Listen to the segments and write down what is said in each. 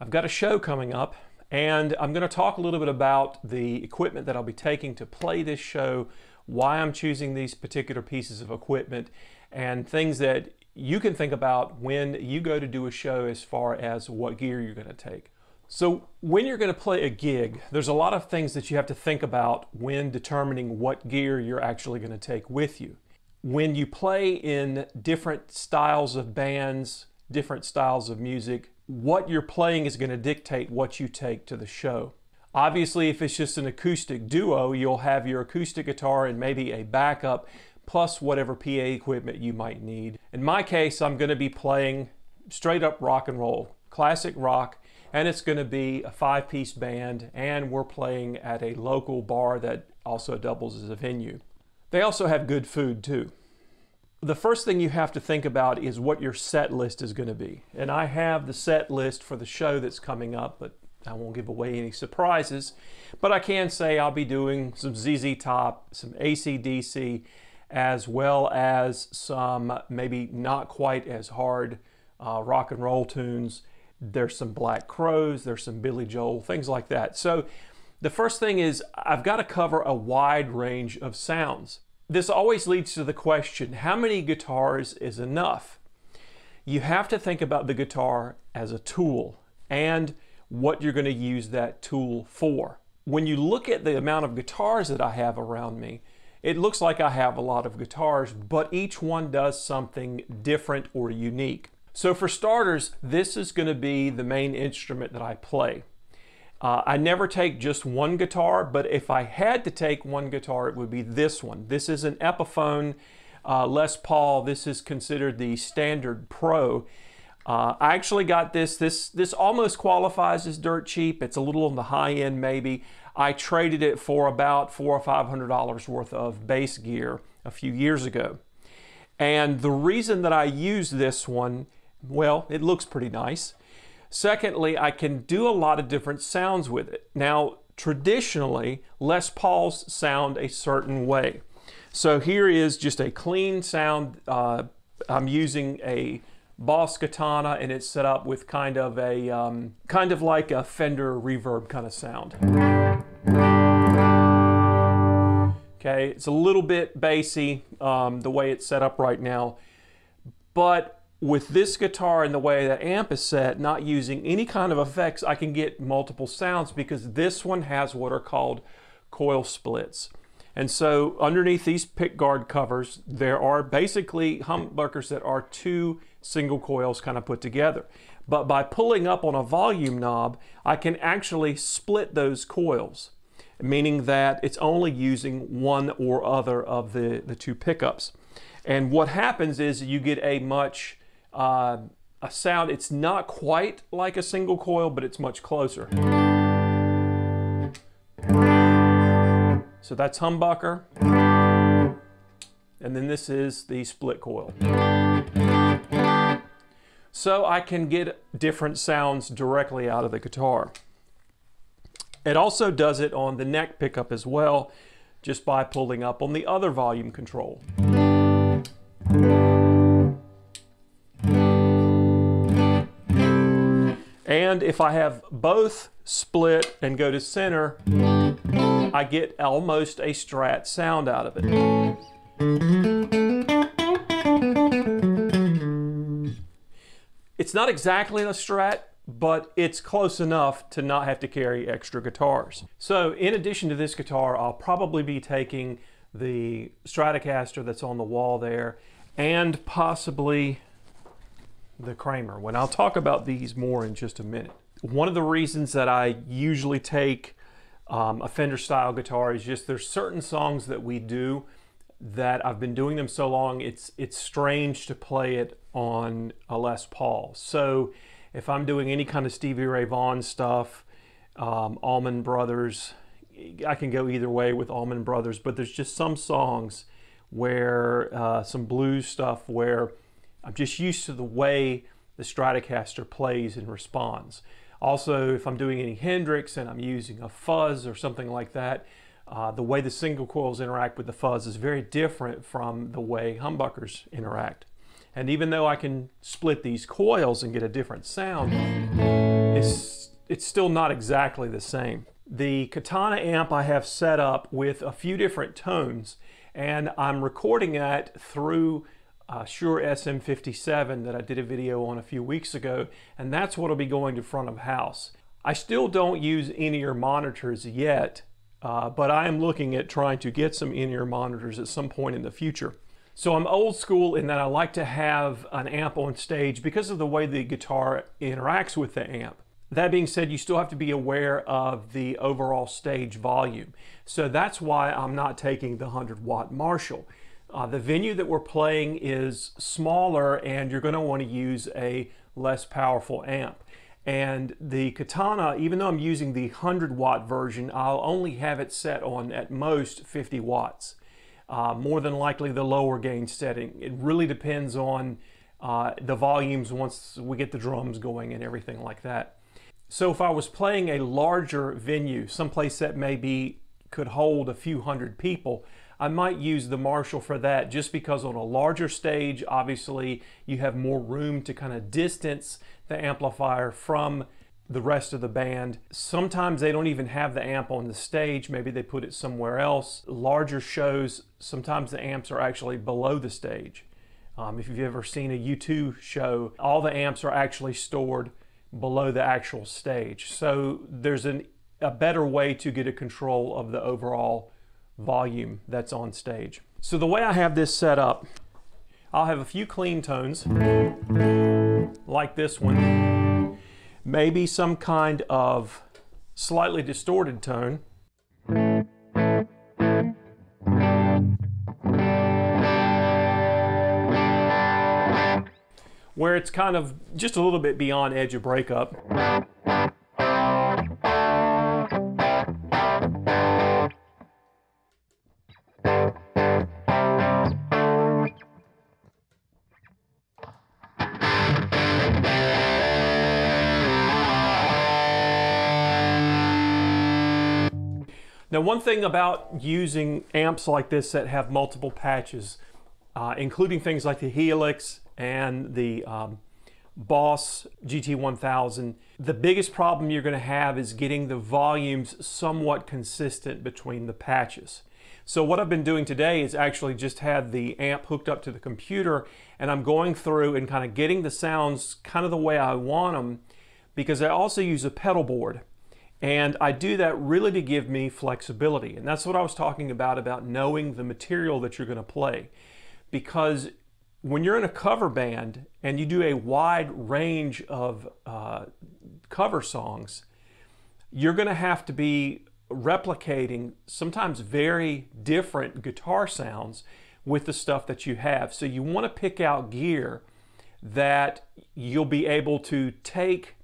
I've got a show coming up and I'm going to talk a little bit about the equipment that I'll be taking to play this show, why I'm choosing these particular pieces of equipment, and things that you can think about when you go to do a show as far as what gear you're going to take. So, when you're going to play a gig, there's a lot of things that you have to think about when determining what gear you're actually going to take with you. When you play in different styles of bands, different styles of music, what you're playing is going to dictate what you take to the show. Obviously, if it's just an acoustic duo, you'll have your acoustic guitar and maybe a backup plus whatever PA equipment you might need. In my case, I'm going to be playing straight up rock and roll, classic rock, and it's going to be a five piece band, and we're playing at a local bar that also doubles as a venue. They also have good food too the first thing you have to think about is what your set list is going to be. And I have the set list for the show that's coming up, but I won't give away any surprises. But I can say I'll be doing some ZZ Top, some ACDC, as well as some maybe not quite as hard uh, rock and roll tunes. There's some Black Crowes, there's some Billy Joel, things like that. So the first thing is I've got to cover a wide range of sounds. This always leads to the question how many guitars is enough? You have to think about the guitar as a tool and what you're going to use that tool for. When you look at the amount of guitars that I have around me, it looks like I have a lot of guitars, but each one does something different or unique. So, for starters, this is going to be the main instrument that I play. Uh, I never take just one guitar, but if I had to take one guitar, it would be this one. This is an Epiphone uh, Les Paul. This is considered the standard pro. Uh, I actually got this. This this almost qualifies as dirt cheap. It's a little on the high end, maybe. I traded it for about four or five hundred dollars worth of bass gear a few years ago. And the reason that I use this one, well, it looks pretty nice. Secondly, I can do a lot of different sounds with it. Now, traditionally, Les Pauls sound a certain way. So here is just a clean sound. Uh, I'm using a Boss Katana and it's set up with kind of a, um, kind of like a Fender reverb kind of sound. Okay, it's a little bit bassy um, the way it's set up right now, but with this guitar and the way that amp is set, not using any kind of effects, I can get multiple sounds because this one has what are called coil splits. And so underneath these pickguard covers, there are basically humbuckers that are two single coils kind of put together. But by pulling up on a volume knob, I can actually split those coils, meaning that it's only using one or other of the, the two pickups. And what happens is you get a much uh, a sound. It's not quite like a single coil, but it's much closer. So that's humbucker. And then this is the split coil. So I can get different sounds directly out of the guitar. It also does it on the neck pickup as well, just by pulling up on the other volume control. And if I have both split and go to center, I get almost a strat sound out of it. It's not exactly a strat, but it's close enough to not have to carry extra guitars. So in addition to this guitar, I'll probably be taking the Stratocaster that's on the wall there and possibly the Kramer. When I'll talk about these more in just a minute. One of the reasons that I usually take um, a Fender style guitar is just there's certain songs that we do that I've been doing them so long it's it's strange to play it on a Les Paul. So if I'm doing any kind of Stevie Ray Vaughan stuff, um, Allman Brothers, I can go either way with Allman Brothers, but there's just some songs where uh, some blues stuff where I'm just used to the way the Stratocaster plays and responds. Also, if I'm doing any Hendrix and I'm using a fuzz or something like that, uh, the way the single coils interact with the fuzz is very different from the way humbuckers interact. And even though I can split these coils and get a different sound, it's it's still not exactly the same. The Katana amp I have set up with a few different tones and I'm recording that through uh, Shure SM57 that I did a video on a few weeks ago and that's what will be going to front of house. I still don't use in-ear monitors yet uh, but I am looking at trying to get some in-ear monitors at some point in the future. So I'm old school in that I like to have an amp on stage because of the way the guitar interacts with the amp. That being said, you still have to be aware of the overall stage volume. So that's why I'm not taking the 100 watt Marshall. Uh, the venue that we're playing is smaller and you're going to want to use a less powerful amp. And the Katana, even though I'm using the 100 watt version, I'll only have it set on at most 50 watts. Uh, more than likely the lower gain setting. It really depends on uh, the volumes once we get the drums going and everything like that. So if I was playing a larger venue, someplace that maybe could hold a few hundred people, I might use the Marshall for that just because on a larger stage, obviously you have more room to kind of distance the amplifier from the rest of the band. Sometimes they don't even have the amp on the stage. Maybe they put it somewhere else. Larger shows, sometimes the amps are actually below the stage. Um, if you've ever seen a U2 show, all the amps are actually stored below the actual stage. So there's an, a better way to get a control of the overall volume that's on stage. So the way I have this set up, I'll have a few clean tones like this one, maybe some kind of slightly distorted tone. where it's kind of just a little bit beyond edge of breakup. Now one thing about using amps like this that have multiple patches, uh, including things like the Helix and the um, Boss GT1000, the biggest problem you're going to have is getting the volumes somewhat consistent between the patches. So what I've been doing today is actually just had the amp hooked up to the computer and I'm going through and kind of getting the sounds kind of the way I want them because I also use a pedal board. And I do that really to give me flexibility. And that's what I was talking about, about knowing the material that you're going to play. Because when you're in a cover band and you do a wide range of uh, cover songs, you're going to have to be replicating sometimes very different guitar sounds with the stuff that you have. So you want to pick out gear that you'll be able to take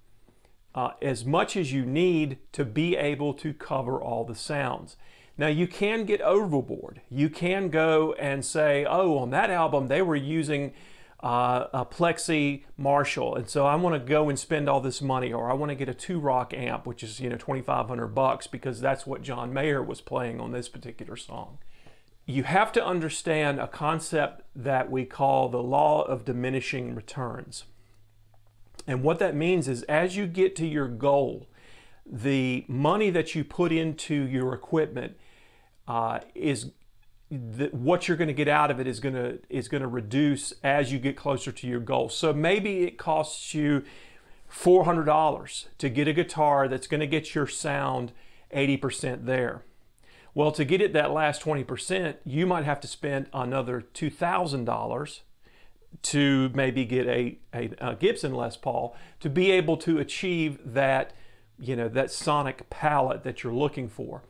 uh, as much as you need to be able to cover all the sounds. Now you can get overboard. You can go and say, oh, on that album they were using uh, a Plexi Marshall, and so I want to go and spend all this money, or I want to get a Two-Rock amp, which is you know 2,500 bucks because that's what John Mayer was playing on this particular song. You have to understand a concept that we call the law of diminishing returns. And what that means is as you get to your goal, the money that you put into your equipment uh, is the, what you're going to get out of it is going to is going to reduce as you get closer to your goal. So maybe it costs you $400 to get a guitar that's going to get your sound 80% there. Well, to get it that last 20%, you might have to spend another $2,000 to maybe get a, a, a, Gibson Les Paul to be able to achieve that, you know, that sonic palette that you're looking for.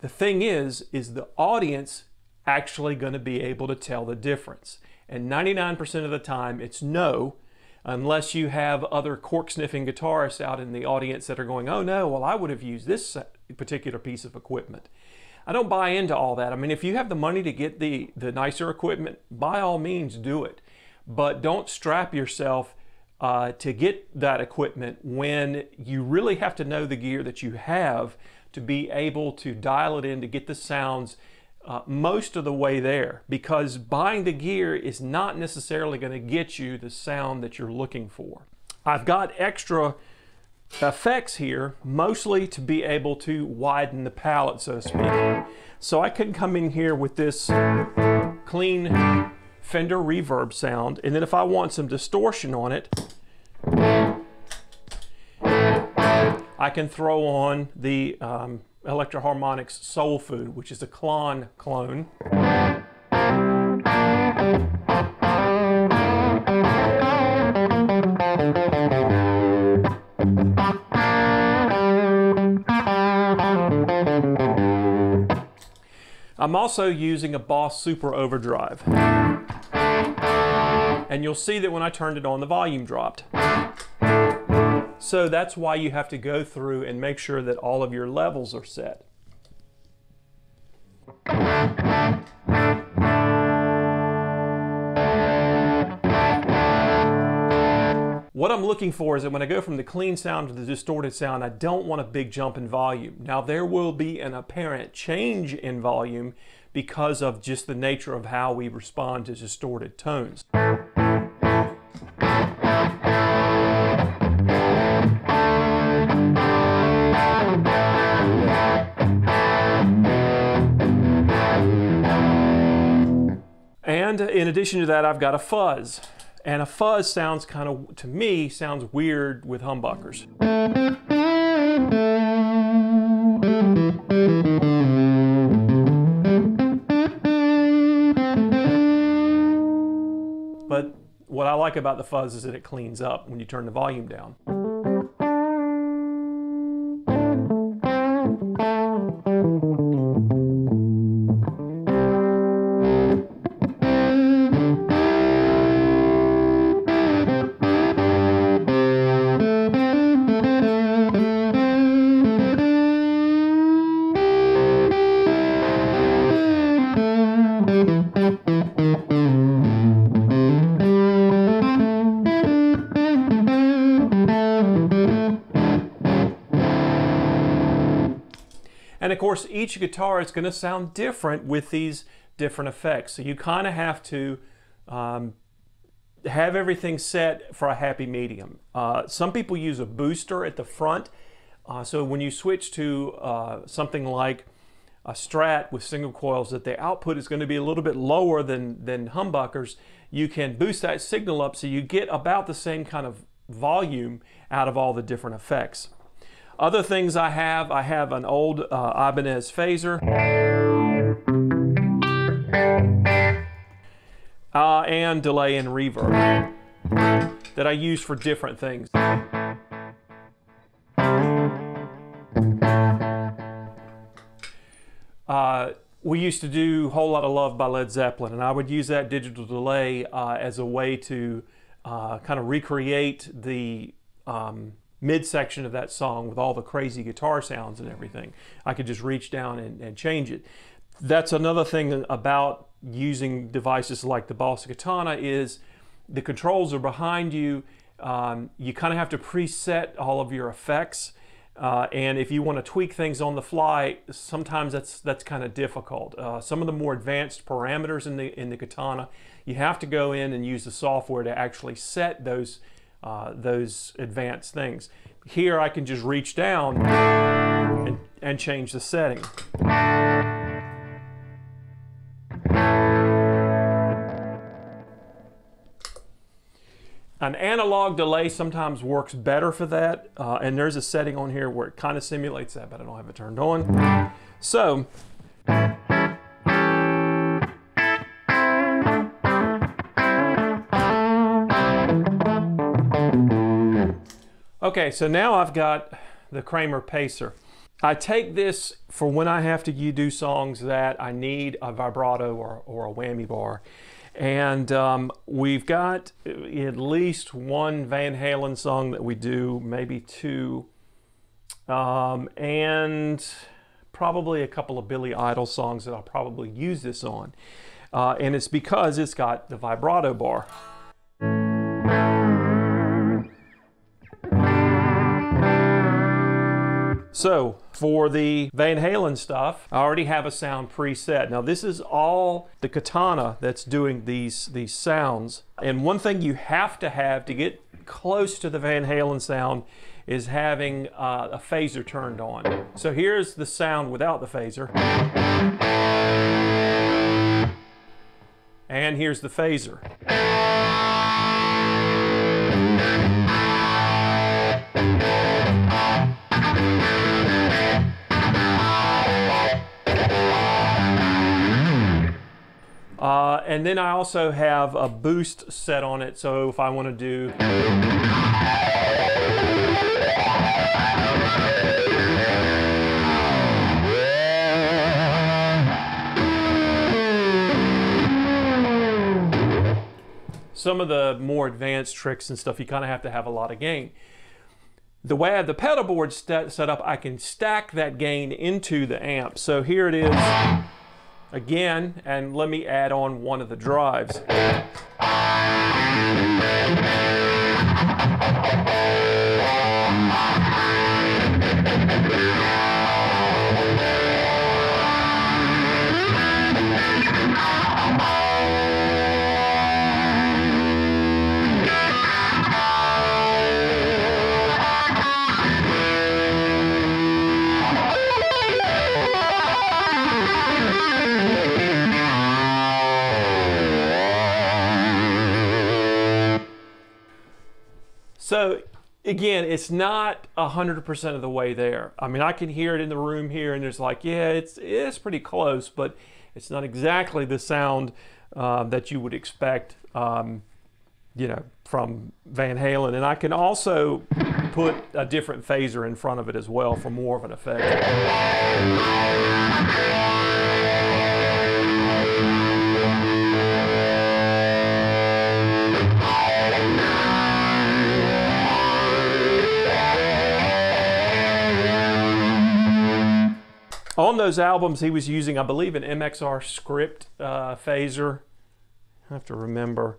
The thing is, is the audience actually going to be able to tell the difference? And 99% of the time, it's no, unless you have other cork sniffing guitarists out in the audience that are going, oh no, well, I would have used this particular piece of equipment. I don't buy into all that. I mean, if you have the money to get the, the nicer equipment, by all means do it but don't strap yourself uh, to get that equipment when you really have to know the gear that you have to be able to dial it in to get the sounds uh, most of the way there because buying the gear is not necessarily going to get you the sound that you're looking for. I've got extra effects here, mostly to be able to widen the palette, so to speak. So I can come in here with this clean Fender reverb sound, and then if I want some distortion on it, I can throw on the um, Electro-Harmonix Soul Food, which is a Klon clone. I'm also using a Boss Super Overdrive. And you'll see that when I turned it on, the volume dropped. So that's why you have to go through and make sure that all of your levels are set. What I'm looking for is that when I go from the clean sound to the distorted sound, I don't want a big jump in volume. Now there will be an apparent change in volume because of just the nature of how we respond to distorted tones. In addition to that, I've got a fuzz. And a fuzz sounds kind of, to me, sounds weird with humbuckers. But what I like about the fuzz is that it cleans up when you turn the volume down. Course, each guitar is going to sound different with these different effects. So you kind of have to um, have everything set for a happy medium. Uh, some people use a booster at the front. Uh, so when you switch to uh, something like a Strat with single coils that the output is going to be a little bit lower than, than humbuckers, you can boost that signal up so you get about the same kind of volume out of all the different effects. Other things I have, I have an old uh, Ibanez phaser. Uh, and delay and reverb that I use for different things. Uh, we used to do Whole Lot of Love by Led Zeppelin, and I would use that digital delay uh, as a way to uh, kind of recreate the um, midsection of that song with all the crazy guitar sounds and everything. I could just reach down and, and change it. That's another thing about using devices like the Boss Katana is the controls are behind you. Um, you kind of have to preset all of your effects. Uh, and if you want to tweak things on the fly, sometimes that's that's kind of difficult. Uh, some of the more advanced parameters in the in the Katana, you have to go in and use the software to actually set those uh, those advanced things. Here I can just reach down and, and change the setting. An analog delay sometimes works better for that, uh, and there's a setting on here where it kind of simulates that, but I don't have it turned on. So, Okay, so now I've got the Kramer Pacer. I take this for when I have to do songs that I need a vibrato or, or a whammy bar. And um, we've got at least one Van Halen song that we do, maybe two, um, and probably a couple of Billy Idol songs that I'll probably use this on. Uh, and it's because it's got the vibrato bar. So for the Van Halen stuff, I already have a sound preset. Now this is all the Katana that's doing these, these sounds. And one thing you have to have to get close to the Van Halen sound is having uh, a phaser turned on. So here's the sound without the phaser. And here's the phaser. And then I also have a boost set on it. So if I want to do some of the more advanced tricks and stuff, you kind of have to have a lot of gain. The way I have the pedal board set up, I can stack that gain into the amp. So here it is again, and let me add on one of the drives. Again, it's not hundred percent of the way there. I mean, I can hear it in the room here, and it's like, yeah, it's it's pretty close, but it's not exactly the sound uh, that you would expect, um, you know, from Van Halen. And I can also put a different phaser in front of it as well for more of an effect. On those albums, he was using, I believe, an MXR script uh, phaser. I have to remember.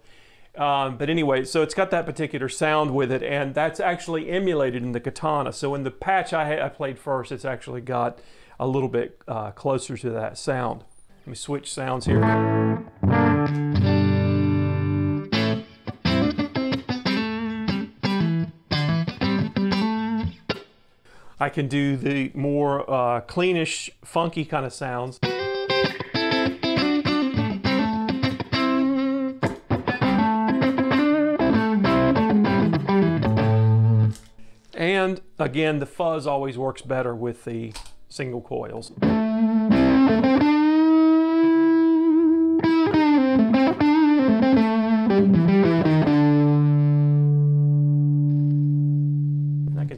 Um, but anyway, so it's got that particular sound with it, and that's actually emulated in the Katana. So in the patch I, I played first, it's actually got a little bit uh, closer to that sound. Let me switch sounds here. I can do the more uh, cleanish, funky kind of sounds. And again, the fuzz always works better with the single coils.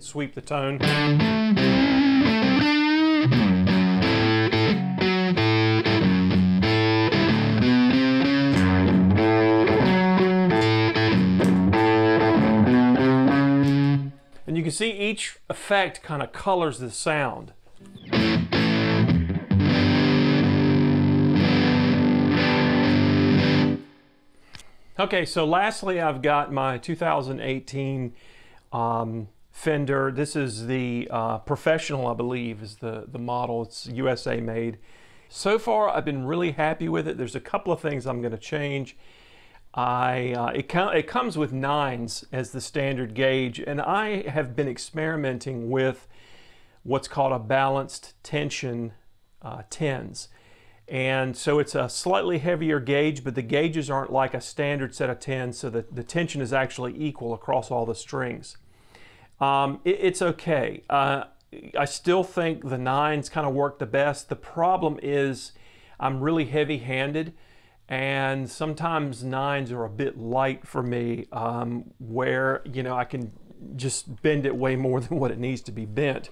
Sweep the tone. And you can see each effect kind of colors the sound. Okay, so lastly, I've got my 2018 um, Fender. This is the uh, professional, I believe, is the, the model. It's USA made. So far, I've been really happy with it. There's a couple of things I'm going to change. I uh, it, com it comes with nines as the standard gauge, and I have been experimenting with what's called a balanced tension uh, tens. And so it's a slightly heavier gauge, but the gauges aren't like a standard set of tens, so the, the tension is actually equal across all the strings. Um, it, it's okay. Uh, I still think the nines kind of work the best. The problem is I'm really heavy handed and sometimes nines are a bit light for me um, where you know I can just bend it way more than what it needs to be bent.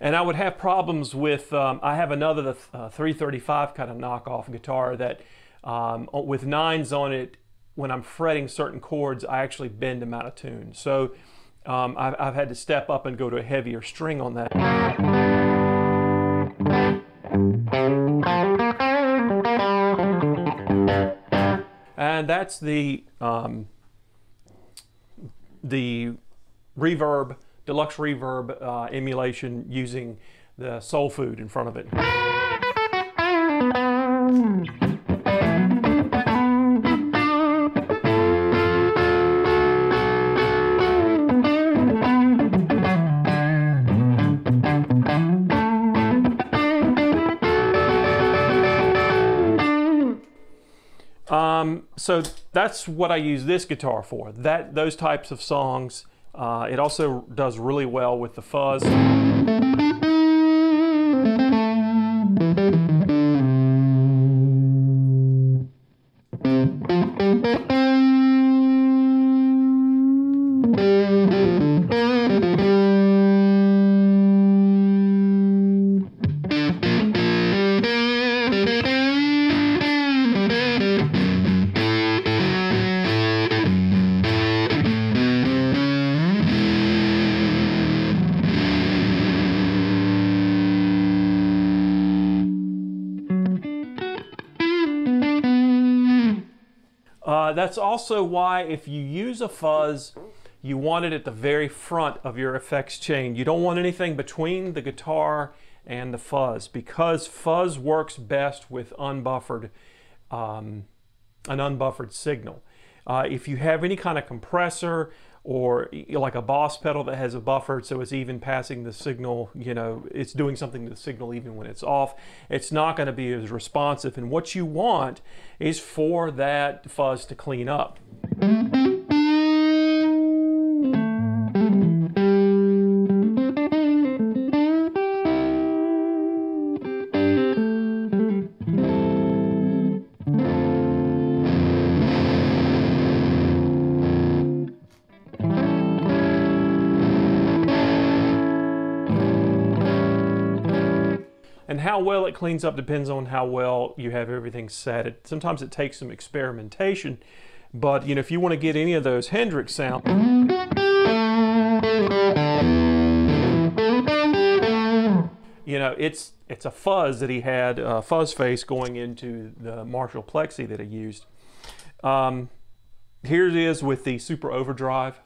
And I would have problems with, um, I have another uh, 335 kind of knockoff guitar that um, with nines on it, when I'm fretting certain chords, I actually bend them out of tune. So um, I've, I've had to step up and go to a heavier string on that. And that's the um, the reverb deluxe reverb uh, emulation using the soul food in front of it. Um, so that's what I use this guitar for, that, those types of songs uh, it also does really well with the fuzz. That's also why if you use a fuzz, you want it at the very front of your effects chain. You don't want anything between the guitar and the fuzz because fuzz works best with unbuffered, um, an unbuffered signal. Uh, if you have any kind of compressor or like a Boss pedal that has a buffer so it's even passing the signal, you know, it's doing something to the signal even when it's off. It's not going to be as responsive. And what you want is for that fuzz to clean up. Cleans up depends on how well you have everything set. It, sometimes it takes some experimentation, but you know if you want to get any of those Hendrix sounds, you know it's it's a fuzz that he had, a fuzz face going into the Marshall Plexi that he used. Um, here it is with the Super Overdrive.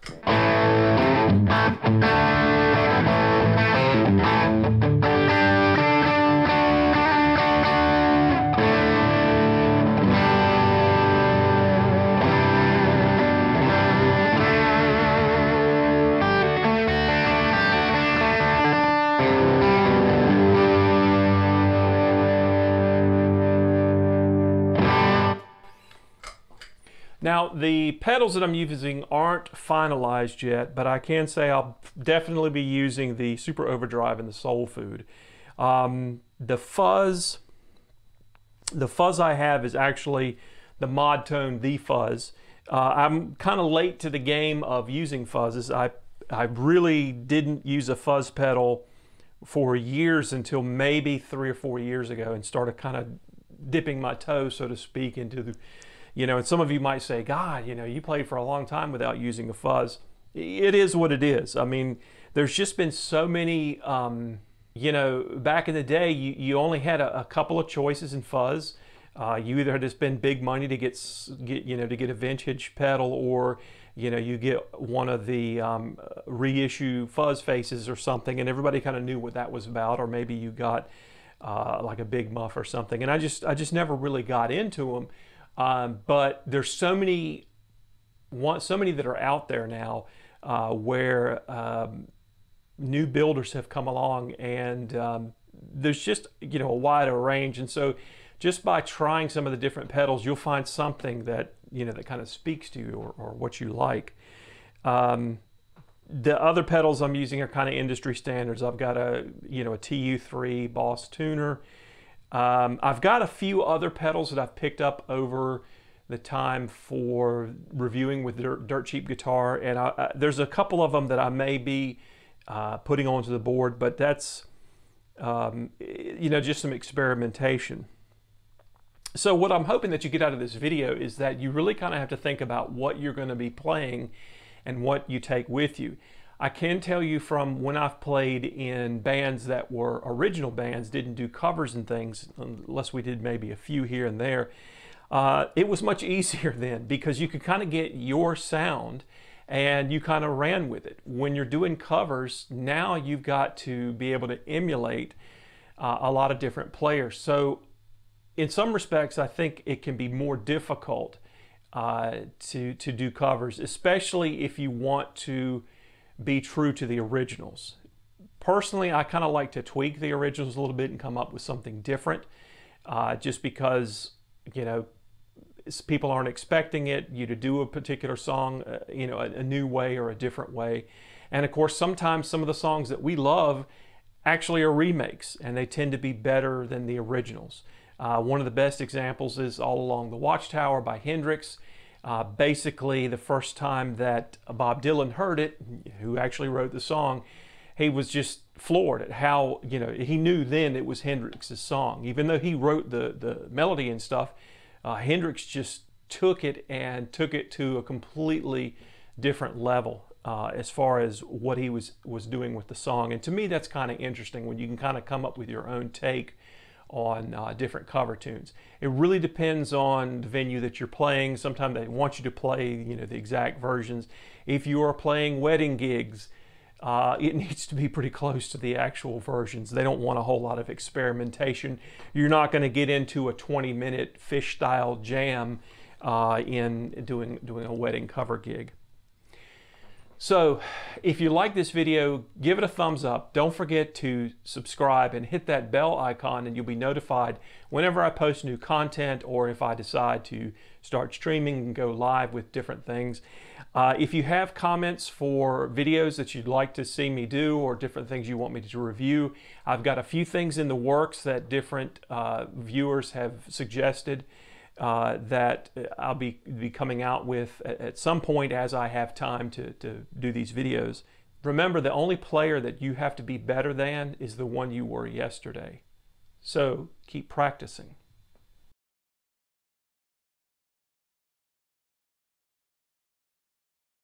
Now, the pedals that I'm using aren't finalized yet, but I can say I'll definitely be using the Super Overdrive and the Soul Food. Um, the fuzz, the fuzz I have is actually the ModTone The Fuzz. Uh, I'm kind of late to the game of using fuzzes. I, I really didn't use a fuzz pedal for years until maybe three or four years ago and started kind of dipping my toe, so to speak, into the you know, and some of you might say, God, you know, you played for a long time without using a fuzz. It is what it is. I mean, there's just been so many, um, you know, back in the day, you, you only had a, a couple of choices in fuzz. Uh, you either had to spend big money to get, get, you know, to get a vintage pedal, or you know, you get one of the um, reissue fuzz faces or something, and everybody kind of knew what that was about, or maybe you got uh, like a big muff or something. And I just, I just never really got into them. Um, but there's so many, so many that are out there now uh, where um, new builders have come along, and um, there's just you know a wider range. And so, just by trying some of the different pedals, you'll find something that you know that kind of speaks to you or, or what you like. Um, the other pedals I'm using are kind of industry standards. I've got a you know a TU3 Boss tuner. Um, I've got a few other pedals that I've picked up over the time for reviewing with Dirt, Dirt Cheap Guitar, and I, I, there's a couple of them that I may be uh, putting onto the board, but that's um, you know just some experimentation. So what I'm hoping that you get out of this video is that you really kind of have to think about what you're going to be playing and what you take with you. I can tell you from when I've played in bands that were original bands, didn't do covers and things, unless we did maybe a few here and there. Uh, it was much easier then because you could kind of get your sound and you kind of ran with it. When you're doing covers, now you've got to be able to emulate uh, a lot of different players. So, in some respects, I think it can be more difficult uh, to to do covers, especially if you want to be true to the originals. Personally, I kind of like to tweak the originals a little bit and come up with something different, uh, just because, you know, people aren't expecting it, you to do a particular song, uh, you know, a, a new way or a different way. And of course, sometimes some of the songs that we love actually are remakes, and they tend to be better than the originals. Uh, one of the best examples is All Along the Watchtower by Hendrix. Uh, basically, the first time that Bob Dylan heard it, who actually wrote the song, he was just floored at how, you know, he knew then it was Hendrix's song. Even though he wrote the, the melody and stuff, uh, Hendrix just took it and took it to a completely different level uh, as far as what he was was doing with the song. And to me, that's kind of interesting when you can kind of come up with your own take on uh, different cover tunes. It really depends on the venue that you're playing. Sometimes they want you to play, you know, the exact versions. If you are playing wedding gigs, uh, it needs to be pretty close to the actual versions. They don't want a whole lot of experimentation. You're not going to get into a 20-minute Phish-style jam uh, in doing doing a wedding cover gig. So if you like this video, give it a thumbs up. Don't forget to subscribe and hit that bell icon and you'll be notified whenever I post new content or if I decide to start streaming and go live with different things. Uh, if you have comments for videos that you'd like to see me do or different things you want me to review, I've got a few things in the works that different uh, viewers have suggested uh, that I'll be, be coming out with at, at some point as I have time to, to do these videos. Remember, the only player that you have to be better than is the one you were yesterday. So keep practicing.